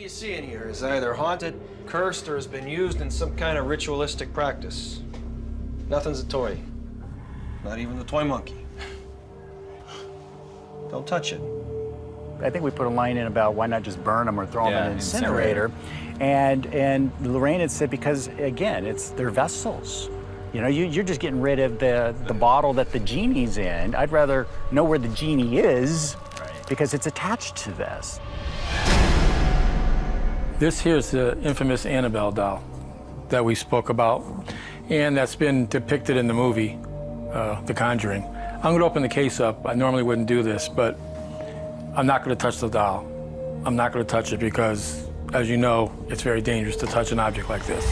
you see in here is either haunted, cursed, or has been used in some kind of ritualistic practice. Nothing's a toy. Not even the toy monkey. Don't touch it. I think we put a line in about why not just burn them or throw them in an incinerator. And and Lorraine had said because again, it's their vessels. You know, you, you're just getting rid of the, the bottle that the genie's in. I'd rather know where the genie is because it's attached to this. This here's the infamous Annabelle doll that we spoke about, and that's been depicted in the movie, uh, The Conjuring. I'm going to open the case up. I normally wouldn't do this, but I'm not going to touch the doll. I'm not going to touch it because, as you know, it's very dangerous to touch an object like this.